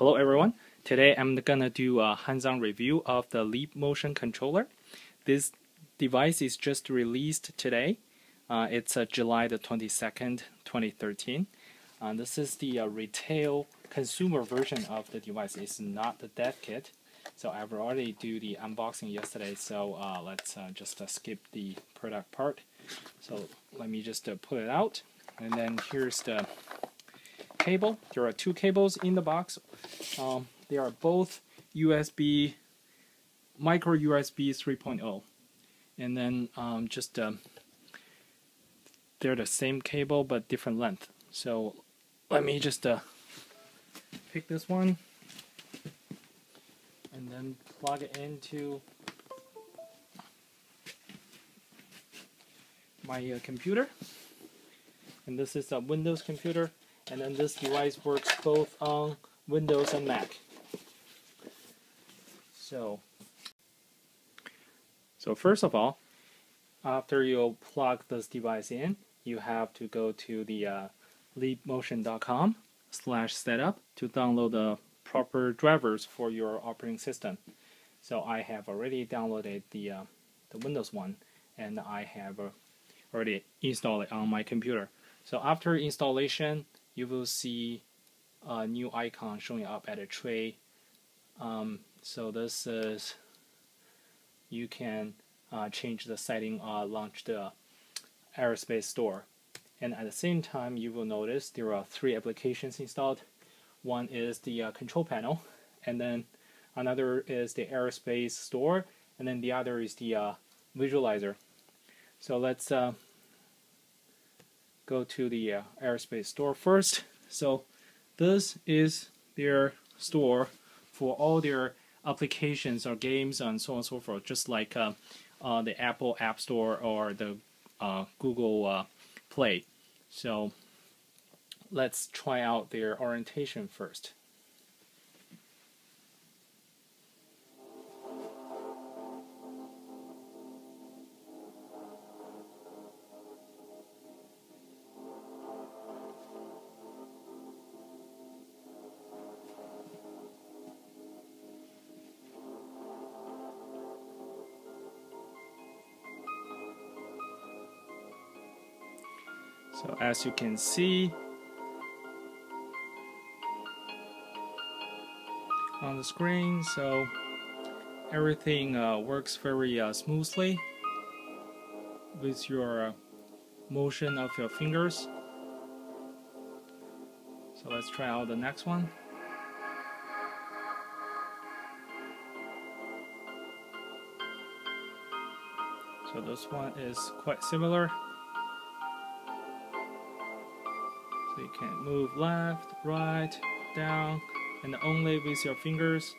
Hello everyone. Today I'm gonna do a hands-on review of the Leap Motion controller. This device is just released today. Uh, it's uh, July the 22nd, 2013. Uh, this is the uh, retail consumer version of the device. It's not the dev kit. So I've already do the unboxing yesterday. So uh, let's uh, just skip the product part. So let me just pull it out. And then here's the cable. There are two cables in the box. Um, they are both USB, micro USB 3.0. And then um, just um, they're the same cable but different length. So let me just uh, pick this one and then plug it into my uh, computer. And this is a Windows computer and then this device works both on Windows and Mac. So, so first of all, after you plug this device in, you have to go to the uh, leapmotion.com slash setup to download the proper drivers for your operating system. So I have already downloaded the uh, the Windows one, and I have uh, already installed it on my computer. So after installation, you will see a new icon showing up at a tray. Um, so this is you can uh, change the setting, uh, launch the Airspace Store. And at the same time, you will notice there are three applications installed. One is the uh, control panel, and then another is the Airspace Store, and then the other is the uh, visualizer. So let's uh, go to the uh, Airspace Store first. So this is their store for all their applications or games and so on and so forth, just like uh, uh, the Apple App Store or the uh, Google uh, Play. So let's try out their orientation first. So as you can see on the screen, so everything uh, works very uh, smoothly with your uh, motion of your fingers. So let's try out the next one. So this one is quite similar. You can move left, right, down, and only with your fingers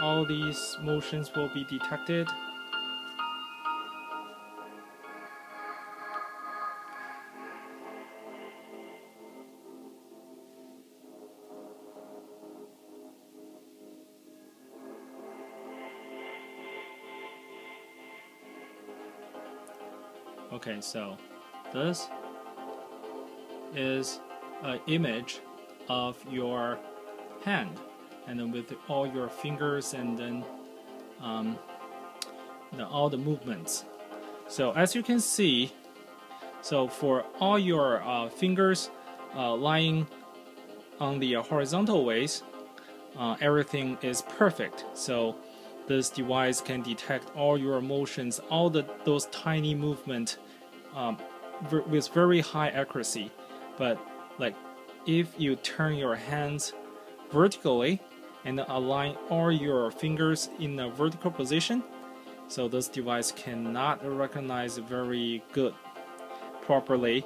all these motions will be detected. Okay, so this is an image of your hand and then with all your fingers and then um, the, all the movements. So as you can see so for all your uh, fingers uh, lying on the horizontal ways uh, everything is perfect. So this device can detect all your motions all the those tiny movement um, with very high accuracy. But like if you turn your hands vertically and align all your fingers in a vertical position, so this device cannot recognize very good properly.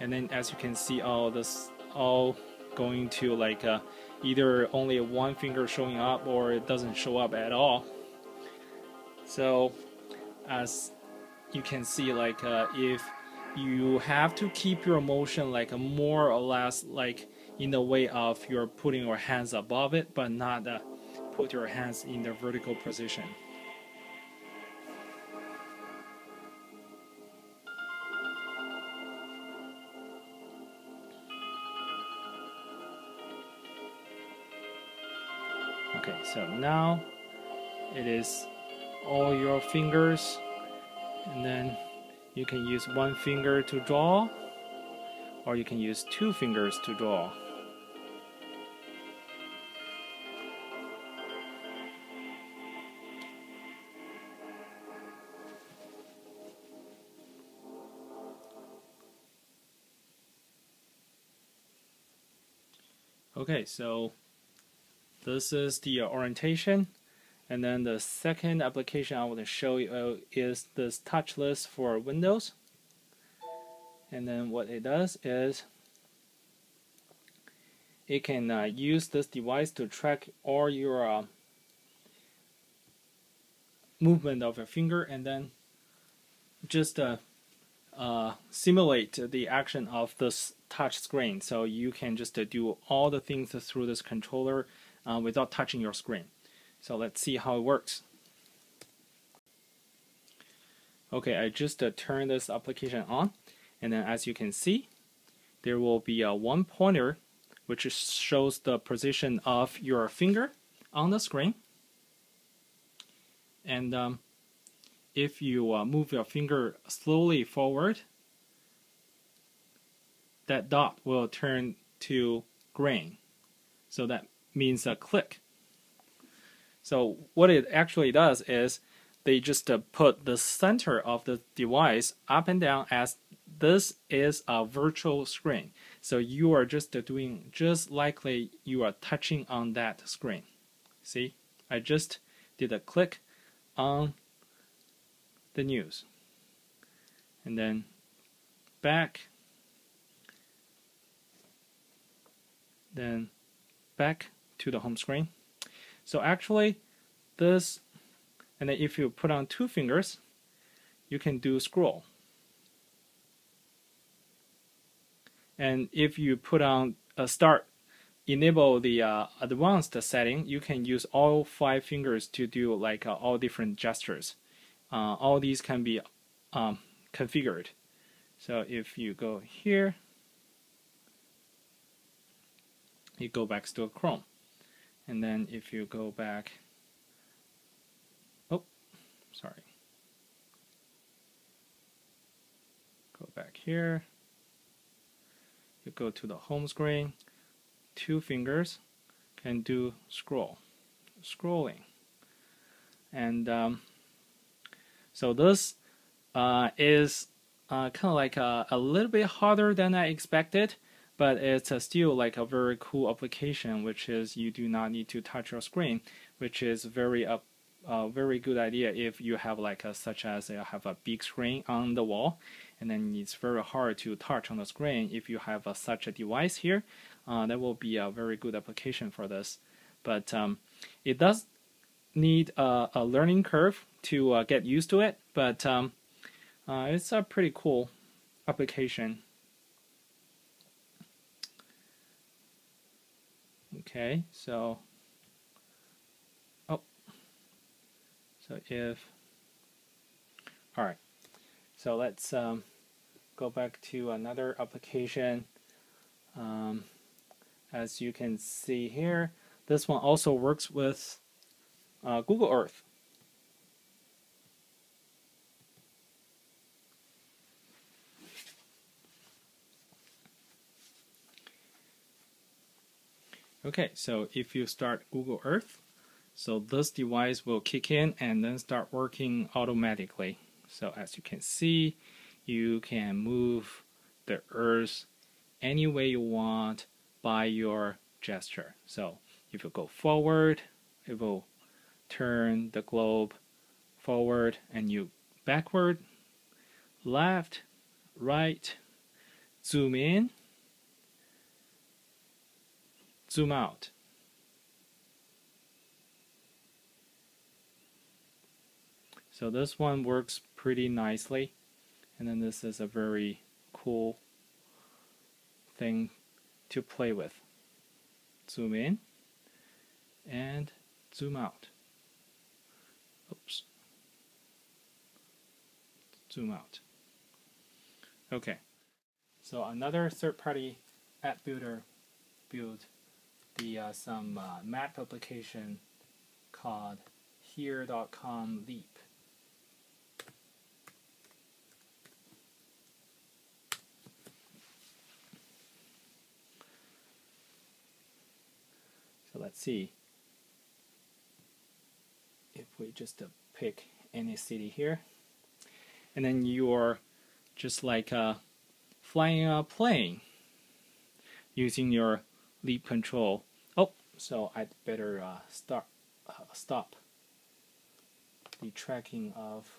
And then as you can see, all this all going to like uh, either only one finger showing up or it doesn't show up at all. So as you can see, like uh, if you have to keep your motion like more or less like in the way of you're putting your hands above it but not uh, put your hands in the vertical position. Okay, so now it is all your fingers and then you can use one finger to draw or you can use two fingers to draw. Okay, so this is the orientation. And then the second application I want to show you is this touchless for Windows. And then what it does is it can uh, use this device to track all your uh, movement of your finger and then just uh, uh, simulate the action of this touch screen. So you can just uh, do all the things through this controller uh, without touching your screen. So let's see how it works. Okay, I just uh, this application on and then as you can see there will be a one pointer which shows the position of your finger on the screen. And um, if you uh, move your finger slowly forward that dot will turn to green. So that means a click so what it actually does is they just uh, put the center of the device up and down as this is a virtual screen. So you are just uh, doing just likely you are touching on that screen. See, I just did a click on the news and then back then back to the home screen so actually, this, and then if you put on two fingers, you can do scroll. And if you put on a start, enable the uh, advanced setting, you can use all five fingers to do like uh, all different gestures. Uh, all these can be um, configured. So if you go here, you go back to Chrome and then if you go back oh sorry. Go back here. You go to the home screen two fingers can do scroll scrolling. And um, so this uh, is uh, kind of like a, a, little bit harder than I expected but it's still like a very cool application, which is you do not need to touch your screen, which is very a, very good idea if you have like a, such as you have a big screen on the wall, and then it's very hard to touch on the screen. If you have such a device here, uh, that will be a very good application for this. But um, it does need a, a learning curve to uh, get used to it, but um, uh, it's a pretty cool application. Okay, so, oh, so if, all right, so let's um, go back to another application. Um, as you can see here, this one also works with uh, Google Earth. Okay, so if you start Google Earth, so this device will kick in and then start working automatically. So as you can see, you can move the Earth any way you want by your gesture. So if you go forward, it will turn the globe forward and you backward, left, right, zoom in, zoom out. So this one works pretty nicely. And then this is a very cool thing to play with. Zoom in and zoom out. Oops. Zoom out. Okay. So another third-party app builder build the uh, some uh, map application called here.com leap. So let's see if we just uh, pick any city here and then you're just like uh, flying a plane using your leap control. Oh, so I'd better uh, start uh, stop the tracking of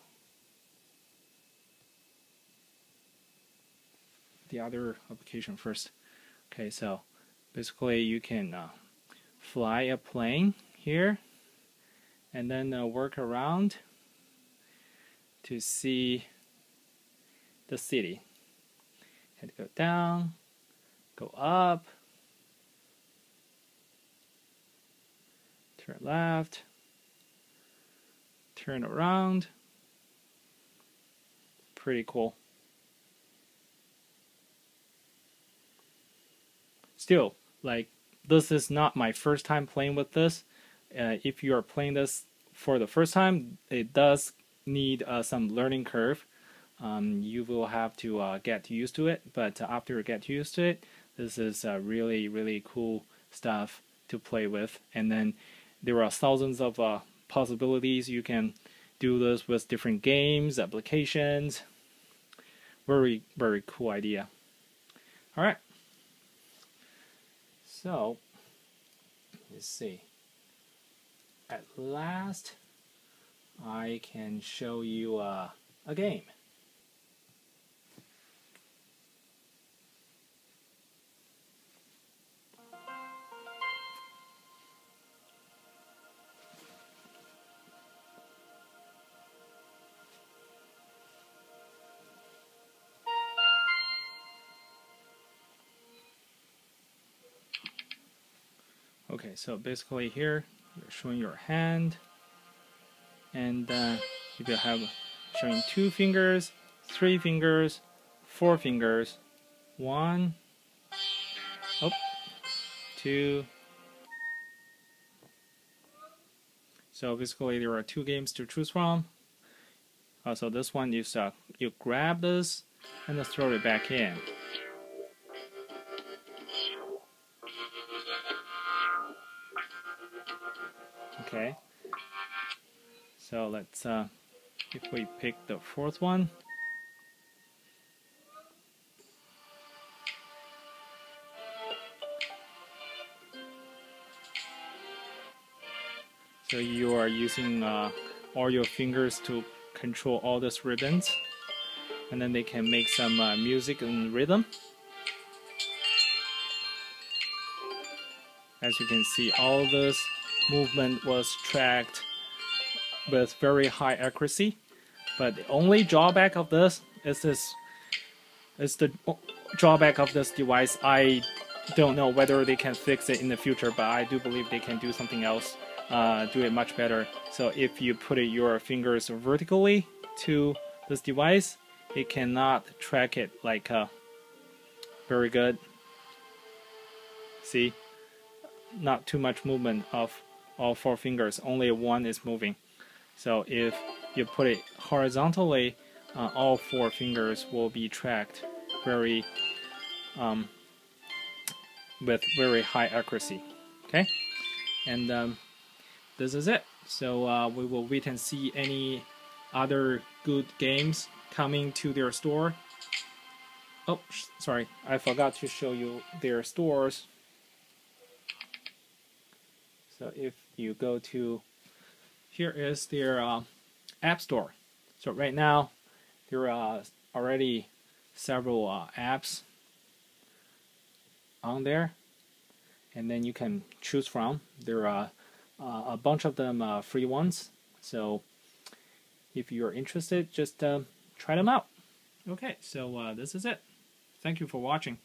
the other application first. Okay, so basically you can uh, fly a plane here and then uh, work around to see the city. And go down, go up, turn left, turn around. Pretty cool. Still, like, this is not my first time playing with this. Uh, if you are playing this for the first time, it does need uh, some learning curve. Um, you will have to uh, get used to it, but after you get used to it, this is uh, really, really cool stuff to play with. And then there are thousands of uh, possibilities. You can do this with different games, applications. Very, very cool idea. All right. So, let's see. At last, I can show you uh, a game. Okay, so basically here you're showing your hand and uh, you will have showing two fingers, three fingers, four fingers, one, oh, two. So basically there are two games to choose from. Also this one is uh, you grab this and throw it back in. Okay. So let's, uh, if we pick the fourth one, So you are using uh, all your fingers to control all these ribbons and then they can make some uh, music and rhythm. As you can see all this movement was tracked with very high accuracy. But the only drawback of this is this is the drawback of this device. I don't know whether they can fix it in the future, but I do believe they can do something else, uh, do it much better. So if you put your fingers vertically to this device, it cannot track it like uh, very good. See, not too much movement of all four fingers, only one is moving. So if you put it horizontally, uh, all four fingers will be tracked very um, with very high accuracy. Okay, and um, this is it. So uh, we will wait and see any other good games coming to their store. Oh, sorry, I forgot to show you their stores. So if you go to here is their uh, app store. So right now there are already several uh, apps on there and then you can choose from. There are uh, a bunch of them uh, free ones. So if you're interested, just uh, try them out. Okay, so uh, this is it. Thank you for watching.